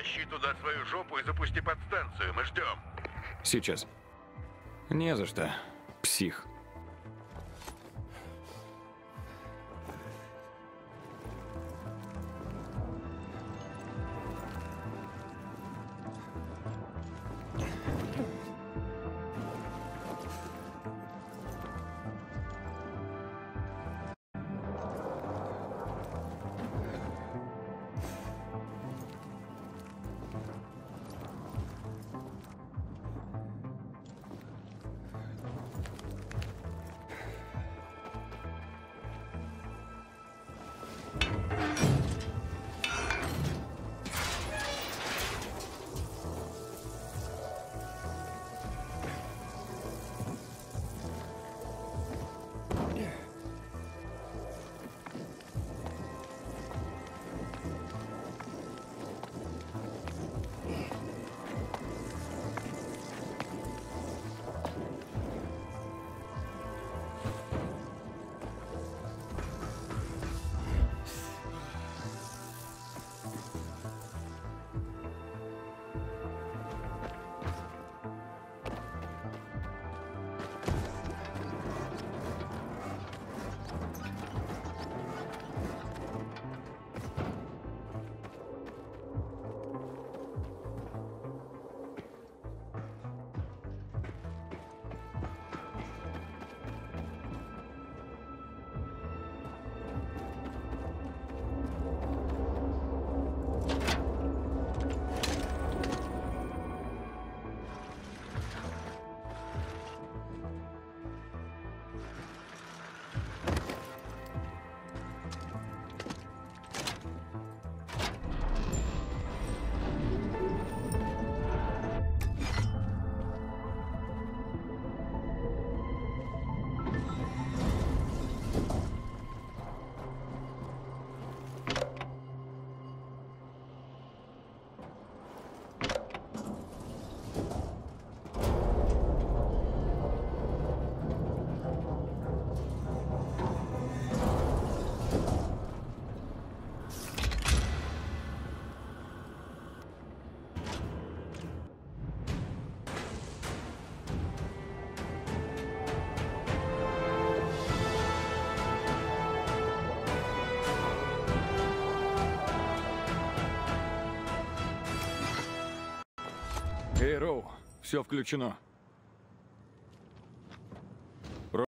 Тащи туда свою жопу и запусти подстанцию. Мы ждем. Сейчас. Не за что. Псих. Эй, Роу, все включено.